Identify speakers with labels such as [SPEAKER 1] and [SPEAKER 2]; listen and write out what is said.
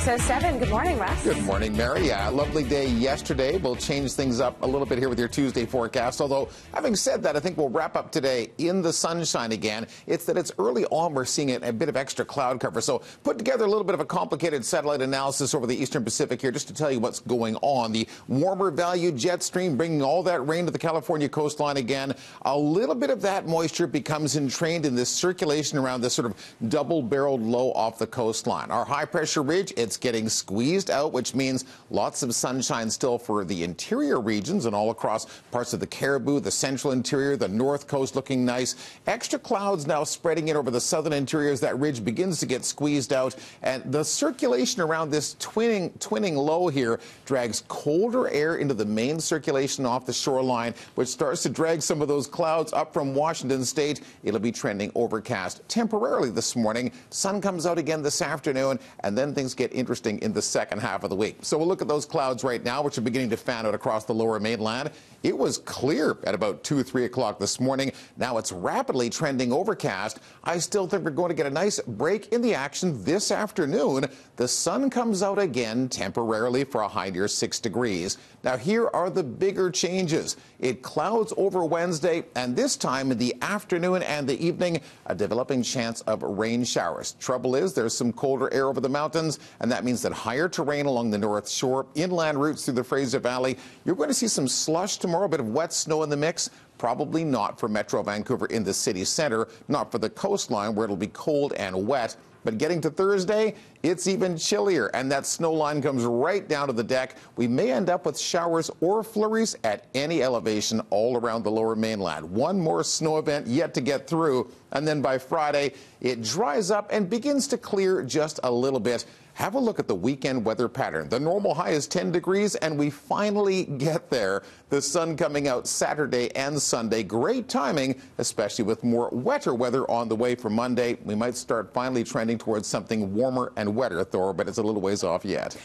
[SPEAKER 1] 607. Good morning, Russ.
[SPEAKER 2] Good morning, Mary. Yeah, lovely day yesterday. We'll change things up a little bit here with your Tuesday forecast. Although, having said that, I think we'll wrap up today in the sunshine again. It's that it's early on. We're seeing a, bit of extra cloud cover. So, put together a little bit of a complicated satellite analysis over the eastern Pacific here just to tell you what's going on. The warmer value jet stream bringing all that rain to the California coastline again. A little bit of that moisture becomes entrained in this circulation around this sort of double barreled low off the coastline. Our high pressure ridge, it's getting squeezed out, which means lots of sunshine still for the interior regions and all across parts of the Cariboo, the central interior, the north coast looking nice. Extra clouds now spreading in over the southern interior as that ridge begins to get squeezed out. And the circulation around this twinning, twinning low here drags colder air into the main circulation off the shoreline, which starts to drag some of those clouds up from Washington state. It'll be trending overcast temporarily this morning. Sun comes out again this afternoon, and then things get interesting in the second half of the week. So we'll look at those clouds right now, which are beginning to fan out across the lower mainland. It was clear at about 2 or 3 o'clock this morning. Now it's rapidly trending overcast. I still think we're going to get a nice break in the action this afternoon. The sun comes out again temporarily for a high near 6 degrees. Now, here are the bigger changes. It clouds over Wednesday, and this time in the afternoon and the evening, a developing chance of rain showers. Trouble is, there's some colder air over the mountains, and that means that higher terrain along the north shore, inland routes through the Fraser Valley, you're going to see some slush tomorrow, a bit of wet snow in the mix. Probably not for Metro Vancouver in the city center, not for the coastline where it'll be cold and wet. But getting to Thursday, it's even chillier, and that snow line comes right down to the deck. We may end up with showers or flurries at any elevation all around the lower mainland. One more snow event yet to get through, and then by Friday, it dries up and begins to clear just a little bit. Have a look at the weekend weather pattern. The normal high is 10 degrees, and we finally get there. The sun coming out Saturday and Sunday. Great timing, especially with more wetter weather on the way for Monday. We might start finally trending towards something warmer and wetter, Thor, but it's a little ways off yet.